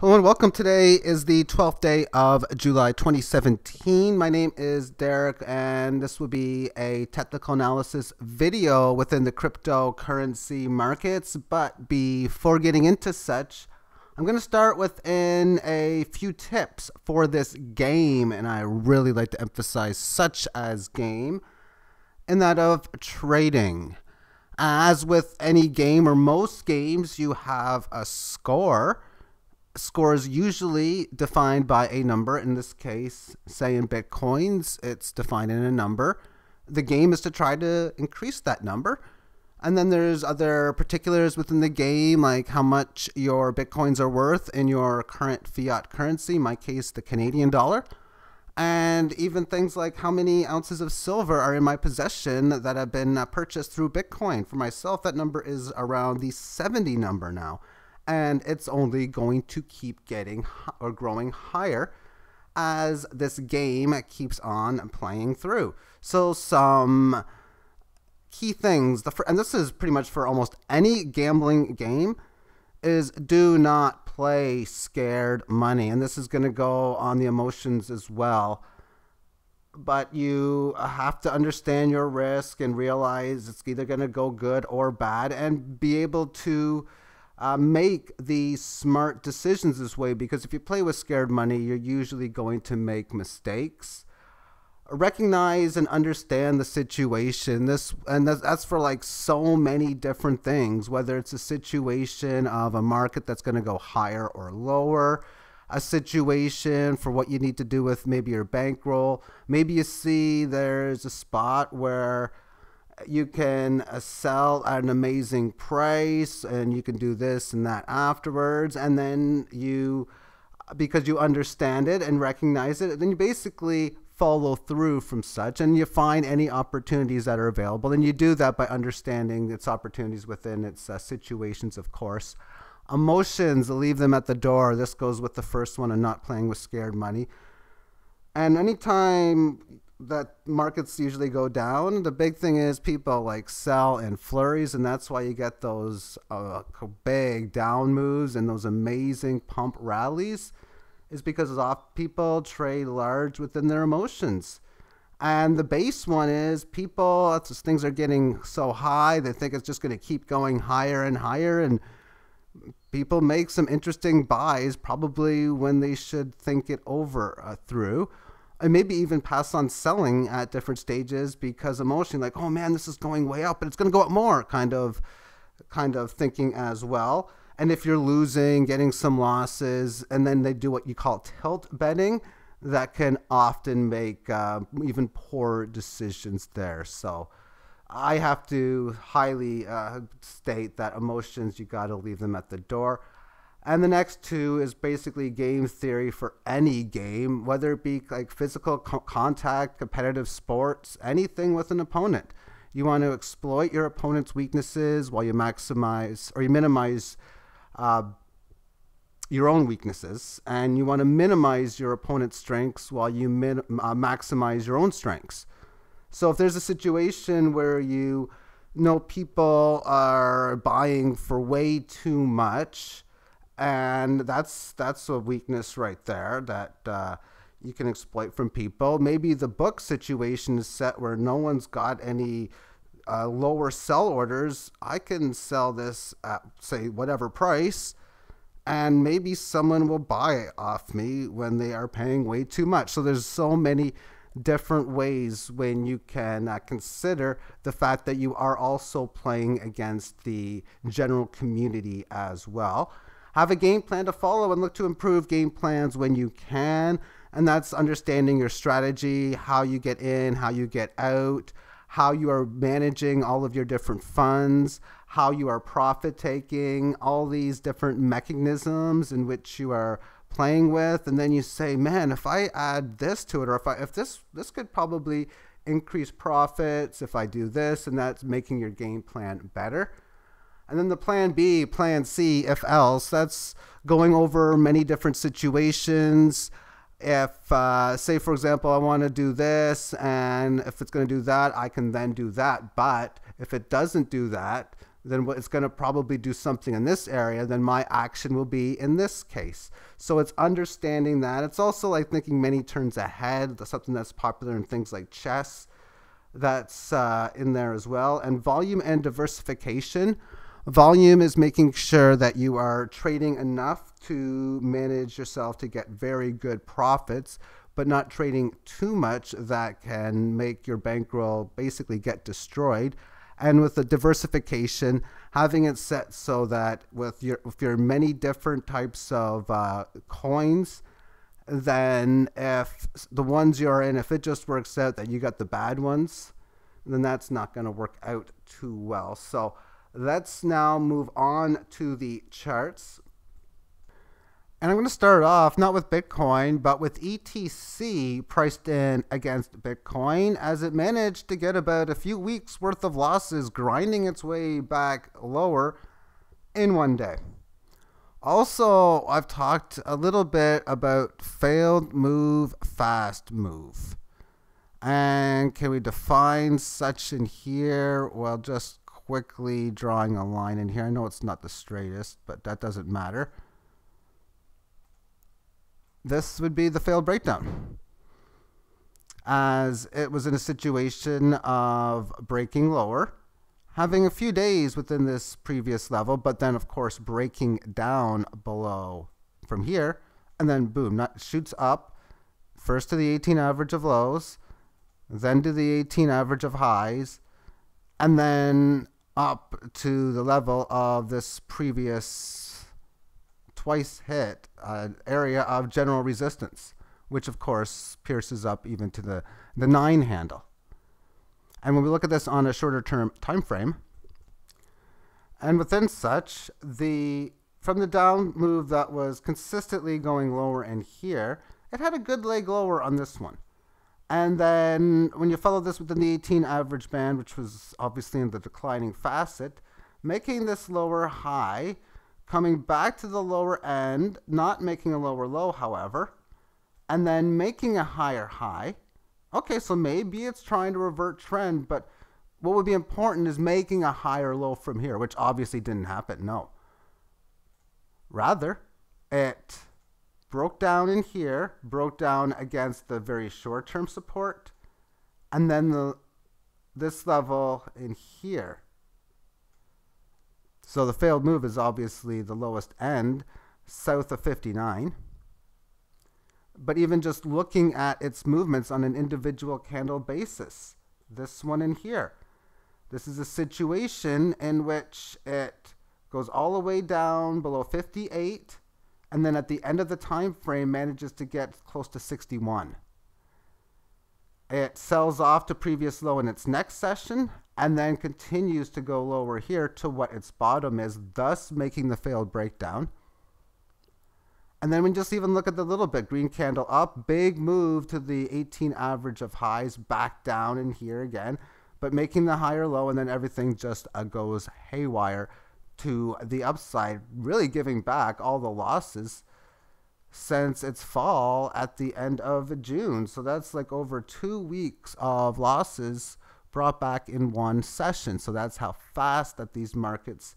Hello and welcome. Today is the 12th day of July 2017. My name is Derek, and this will be a technical analysis video within the cryptocurrency markets. But before getting into such, I'm going to start within a few tips for this game, and I really like to emphasize such as game, and that of trading. As with any game or most games, you have a score score is usually defined by a number. In this case, say in Bitcoins, it's defined in a number. The game is to try to increase that number. And then there's other particulars within the game, like how much your Bitcoins are worth in your current fiat currency, in my case, the Canadian dollar. And even things like how many ounces of silver are in my possession that have been uh, purchased through Bitcoin. For myself, that number is around the 70 number now and it's only going to keep getting or growing higher as this game keeps on playing through. So some key things, the and this is pretty much for almost any gambling game, is do not play scared money, and this is going to go on the emotions as well. But you have to understand your risk and realize it's either going to go good or bad, and be able to uh, make the smart decisions this way because if you play with scared money, you're usually going to make mistakes. Recognize and understand the situation. This and that's, that's for like so many different things. Whether it's a situation of a market that's going to go higher or lower, a situation for what you need to do with maybe your bankroll. Maybe you see there's a spot where you can uh, sell at an amazing price and you can do this and that afterwards and then you because you understand it and recognize it then you basically follow through from such and you find any opportunities that are available. And you do that by understanding its opportunities within its uh, situations of course. Emotions leave them at the door. This goes with the first one and not playing with scared money. And anytime that markets usually go down. The big thing is people like sell in flurries, and that's why you get those uh, big down moves and those amazing pump rallies. Is because off people trade large within their emotions. And the base one is people, things are getting so high, they think it's just going to keep going higher and higher. And people make some interesting buys probably when they should think it over uh, through and maybe even pass on selling at different stages because emotionally like oh man this is going way up but it's going to go up more kind of kind of thinking as well. And if you're losing getting some losses and then they do what you call tilt betting that can often make uh, even poor decisions there. So i have to highly uh, state that emotions you got to leave them at the door and the next two is basically game theory for any game, whether it be like physical co- contact, competitive sports, anything with an opponent. You want to exploit your opponent's weaknesses while you maximize or you minimize uh, your own weaknesses, and you want to minimize your opponent's strengths while you min- uh, maximize your own strengths. So if there's a situation where you know people are buying for way too much, and that's that's a weakness right there that uh, you can exploit from people. Maybe the book situation is set where no one's got any uh, lower sell orders. I can sell this at say whatever price, and maybe someone will buy it off me when they are paying way too much. So there's so many different ways when you can uh, consider the fact that you are also playing against the general community as well. Have a game plan to follow and look to improve game plans when you can. And that's understanding your strategy, how you get in, how you get out, how you are managing all of your different funds, how you are profit taking, all these different mechanisms in which you are playing with. And then you say, man, if I add this to it, or if I, if this, this could probably increase profits if I do this, and that's making your game plan better. And then the plan B, plan C, if else, that's going over many different situations. If, uh, say, for example, I want to do this, and if it's going to do that, I can then do that. But if it doesn't do that, then it's going to probably do something in this area, then my action will be in this case. So it's understanding that. It's also like thinking many turns ahead, something that's popular in things like chess. That's uh, in there as well. And volume and diversification. Volume is making sure that you are trading enough to manage yourself to get very good profits, but not trading too much that can make your bankroll basically get destroyed and with the diversification, having it set so that with your with your many different types of uh, coins, then if the ones you're in, if it just works out that you got the bad ones, then that's not going to work out too well. So let's now move on to the charts. And I'm going to start off not with Bitcoin, but with ETC priced in against Bitcoin as it managed to get about a few weeks worth of losses, grinding its way back lower in one day. Also, I've talked a little bit about failed move, fast move. And can we define such in here? Well, just quickly drawing a line in here. I know it's not the straightest, but that doesn't matter this would be the failed breakdown. As it was in a situation of breaking lower, having a few days within this previous level, but then, of course, breaking down below from here, and then boom, not, shoots up first to the 18 average of lows, then to the 18 average of highs, and then up to the level of this previous twice hit an area of general resistance, which of course pierces up even to the, the 9 handle. And when we look at this on a shorter term time frame, and within such, the from the down move that was consistently going lower in here, it had a good leg lower on this one. And then when you follow this within the 18 average band, which was obviously in the declining facet, making this lower high coming back to the lower end, not making a lower low, however, and then making a higher high. Okay, so maybe it's trying to revert trend, but what would be important is making a higher low from here, which obviously didn't happen. No. Rather, it broke down in here, broke down against the very short term support, and then the this level in here so the failed move is obviously the lowest end, south of 59. But even just looking at its movements on an individual candle basis, this one in here, this is a situation in which it goes all the way down below 58 and then at the end of the time frame manages to get close to 61. It sells off to previous low in its next session and then continues to go lower here to what its bottom is, thus making the failed breakdown. And then we just even look at the little bit, green candle up, big move to the 18 average of highs, back down in here again, but making the higher low, and then everything just uh, goes haywire to the upside, really giving back all the losses since its fall at the end of June. So that's like over two weeks of losses brought back in one session. So that's how fast that these markets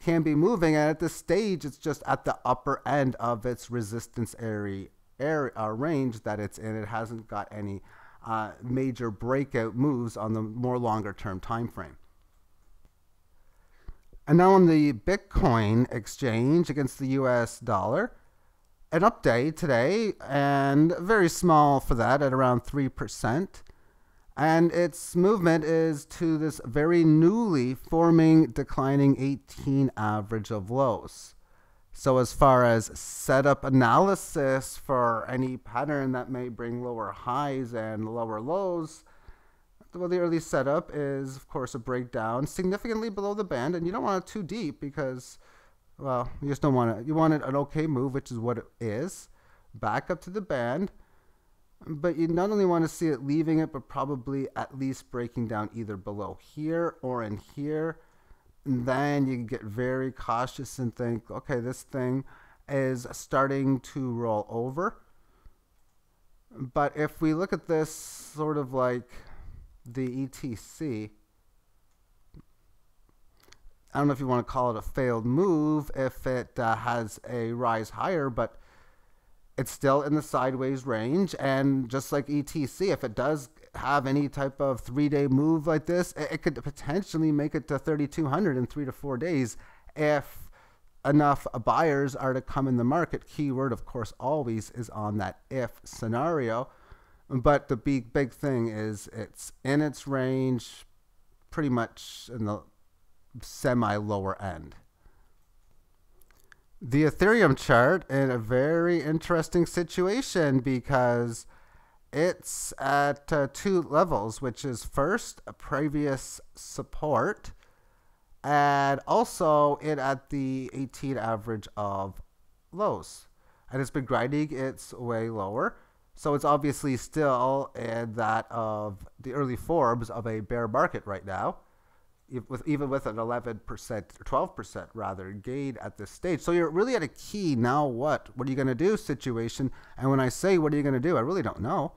can be moving. And at this stage, it's just at the upper end of its resistance area, area uh, range that it's in. It hasn't got any uh, major breakout moves on the more longer term time frame. And now on the Bitcoin exchange against the US dollar, an update today, and very small for that at around 3%. And its movement is to this very newly forming declining 18 average of lows. So, as far as setup analysis for any pattern that may bring lower highs and lower lows, well, the early setup is, of course, a breakdown significantly below the band, and you don't want it too deep because, well, you just don't want it. You want it an okay move, which is what it is, back up to the band but you not only want to see it leaving it, but probably at least breaking down either below here or in here. And then you get very cautious and think, okay, this thing is starting to roll over. But if we look at this sort of like the ETC, I don't know if you want to call it a failed move if it uh, has a rise higher, but it's still in the sideways range. And just like ETC, if it does have any type of three day move like this, it, it could potentially make it to 3,200 in three to four days if enough buyers are to come in the market. Keyword, of course, always is on that if scenario. But the big, big thing is it's in its range, pretty much in the semi lower end. The Ethereum chart in a very interesting situation because it's at uh, two levels, which is first a previous support, and also it at the 18 average of lows. And it's been grinding its way lower. So it's obviously still in that of the early forms of a bear market right now, even with an 11% or 12% rather gain at this stage. So you're really at a key now what? What are you going to do situation? And when I say what are you going to do, I really don't know.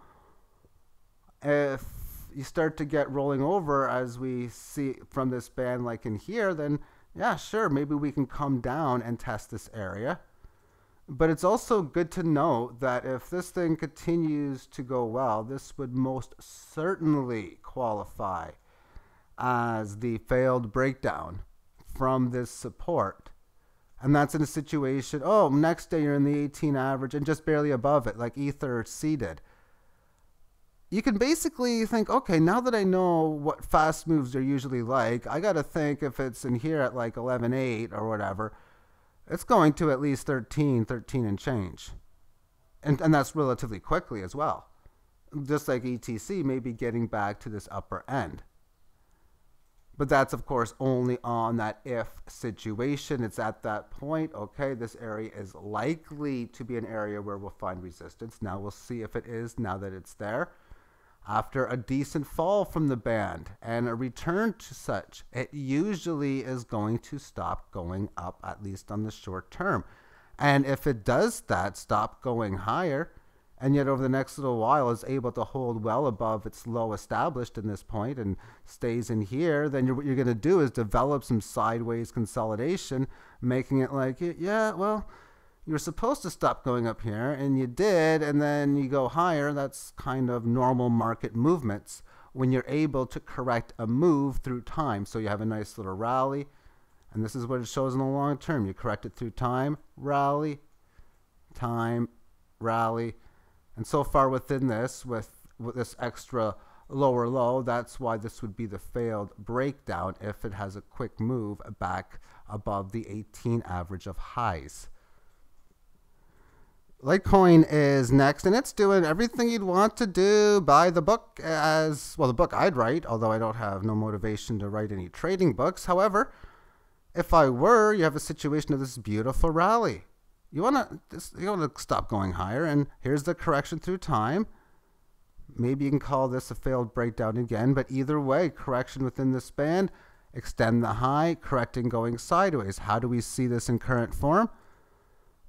If you start to get rolling over as we see from this band like in here, then yeah, sure, maybe we can come down and test this area. But it's also good to note that if this thing continues to go well, this would most certainly qualify as the failed breakdown from this support. And that's in a situation, oh, next day you're in the 18 average and just barely above it, like Ether seeded. You can basically think, okay, now that I know what fast moves are usually like, I got to think if it's in here at like 11.8 or whatever it's going to at least 13, 13 and change. And, and that's relatively quickly as well. Just like ETC may be getting back to this upper end. But that's, of course, only on that if situation. It's at that point, okay, this area is likely to be an area where we'll find resistance. Now we'll see if it is now that it's there after a decent fall from the band and a return to such, it usually is going to stop going up, at least on the short term. And if it does that, stop going higher, and yet over the next little while is able to hold well above its low established in this point and stays in here, then you're, what you're going to do is develop some sideways consolidation, making it like, yeah, well, you were supposed to stop going up here and you did and then you go higher. That's kind of normal market movements when you're able to correct a move through time. So you have a nice little rally and this is what it shows in the long term. You correct it through time rally time rally. And so far within this with, with this extra lower low that's why this would be the failed breakdown if it has a quick move back above the 18 average of highs Litecoin is next, and it's doing everything you'd want to do by the book as well. The book I'd write, although I don't have no motivation to write any trading books. However, if I were, you have a situation of this beautiful rally. You want to you want to stop going higher, and here's the correction through time. Maybe you can call this a failed breakdown again, but either way, correction within this band, extend the high, correcting going sideways. How do we see this in current form?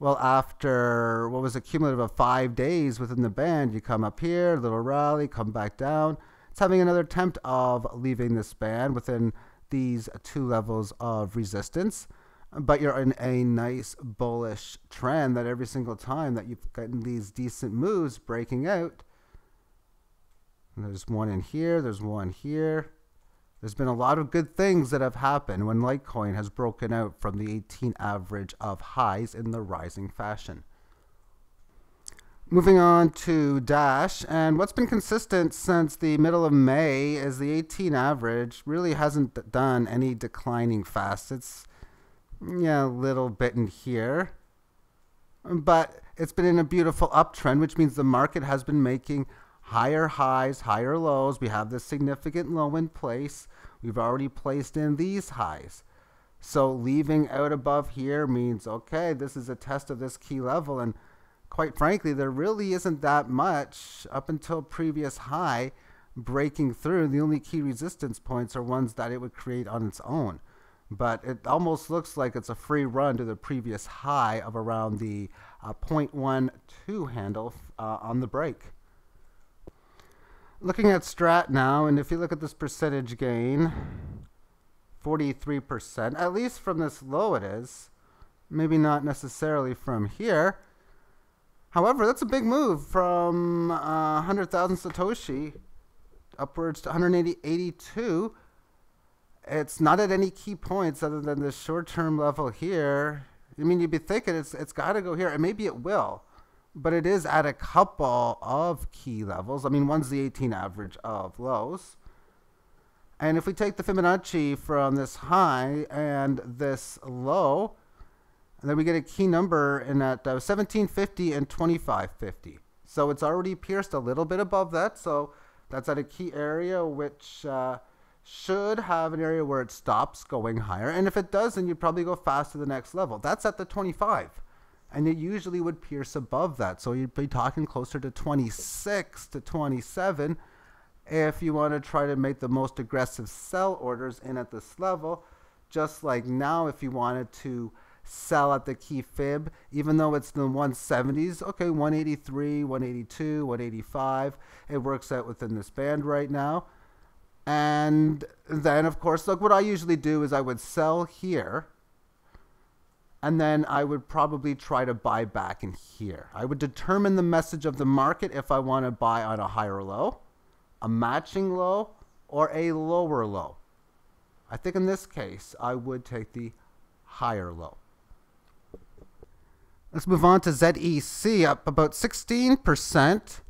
Well, after what was a cumulative of five days within the band, you come up here, little rally, come back down. It's having another attempt of leaving this band within these two levels of resistance. But you're in a nice bullish trend that every single time that you've gotten these decent moves breaking out, there's one in here, there's one here, there's been a lot of good things that have happened when Litecoin has broken out from the 18 average of highs in the rising fashion. Moving on to Dash, and what's been consistent since the middle of May is the 18 average really hasn't done any declining fast. It's yeah, a little bit in here, but it's been in a beautiful uptrend, which means the market has been making higher highs, higher lows. We have this significant low in place. We've already placed in these highs. So leaving out above here means, okay, this is a test of this key level. And quite frankly, there really isn't that much up until previous high breaking through. The only key resistance points are ones that it would create on its own. But it almost looks like it's a free run to the previous high of around the uh, 0.12 handle uh, on the break looking at strat now, and if you look at this percentage gain, 43%, at least from this low it is. Maybe not necessarily from here. However, that's a big move from uh, 100,000 Satoshi upwards to 182. It's not at any key points other than this short-term level here. I mean, you'd be thinking it's it's got to go here, and maybe it will, but it is at a couple of key levels. I mean, one's the 18 average of lows. And if we take the Fibonacci from this high and this low, and then we get a key number in at uh, 1750 and 2550. So it's already pierced a little bit above that. So that's at a key area which uh, should have an area where it stops going higher. And if it does, then you'd probably go fast to the next level. That's at the 25. And it usually would pierce above that. So you'd be talking closer to 26 to 27 if you want to try to make the most aggressive sell orders in at this level. Just like now, if you wanted to sell at the key fib, even though it's the 170s. Okay, 183, 182, 185. It works out within this band right now. And then, of course, look, what I usually do is I would sell here. And then I would probably try to buy back in here. I would determine the message of the market if I want to buy on a higher low, a matching low, or a lower low. I think in this case, I would take the higher low. Let's move on to ZEC, up about 16%.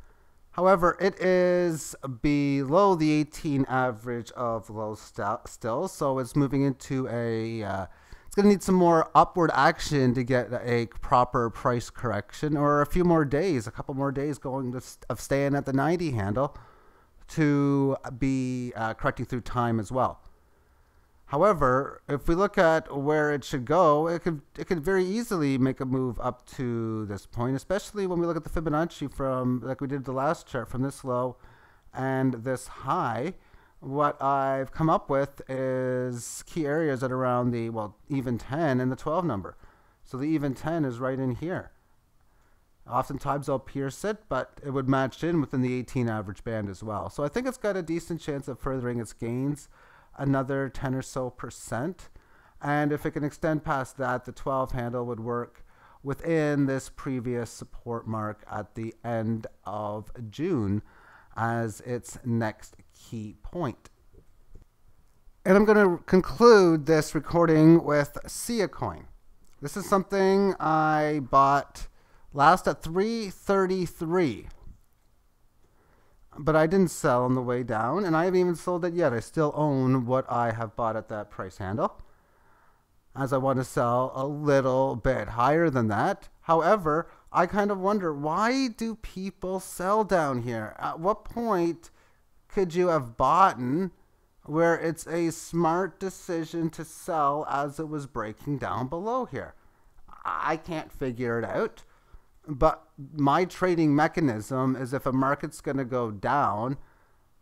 However, it is below the 18 average of low st still, so it's moving into a. Uh, it's going to need some more upward action to get a proper price correction, or a few more days, a couple more days going to st of staying at the 90 handle to be uh, correcting through time as well. However, if we look at where it should go, it could it could very easily make a move up to this point, especially when we look at the Fibonacci from like we did the last chart from this low and this high. What I've come up with is key areas at around the well even 10 and the 12 number. So the even 10 is right in here. Oftentimes I'll pierce it, but it would match in within the 18 average band as well. So I think it's got a decent chance of furthering its gains another 10 or so percent. And if it can extend past that, the 12 handle would work within this previous support mark at the end of June as its next key point. And I'm going to conclude this recording with Sia coin. This is something I bought last at 333 but I didn't sell on the way down, and I haven't even sold it yet. I still own what I have bought at that price handle, as I want to sell a little bit higher than that. However, I kind of wonder why do people sell down here? At what point could you have bought where it's a smart decision to sell as it was breaking down below here? I can't figure it out. But my trading mechanism is if a market's going to go down,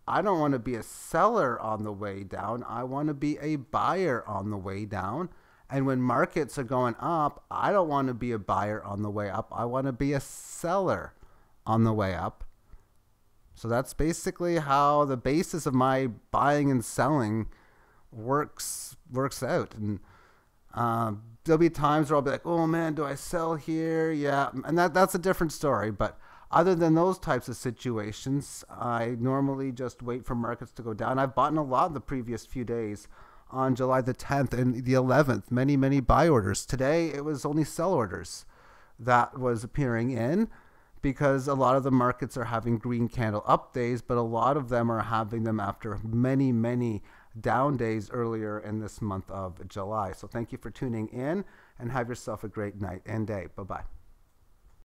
I don't want to be a seller on the way down. I want to be a buyer on the way down. And when markets are going up, I don't want to be a buyer on the way up. I want to be a seller on the way up. So that's basically how the basis of my buying and selling works works out. And uh, there'll be times where I'll be like, oh man, do I sell here? Yeah, and that that's a different story. But other than those types of situations, I normally just wait for markets to go down. I've bought in a lot in the previous few days. On July the 10th and the 11th, many many buy orders. Today it was only sell orders that was appearing in because a lot of the markets are having green candle up days, but a lot of them are having them after many many down days earlier in this month of July. So thank you for tuning in and have yourself a great night and day. Bye bye.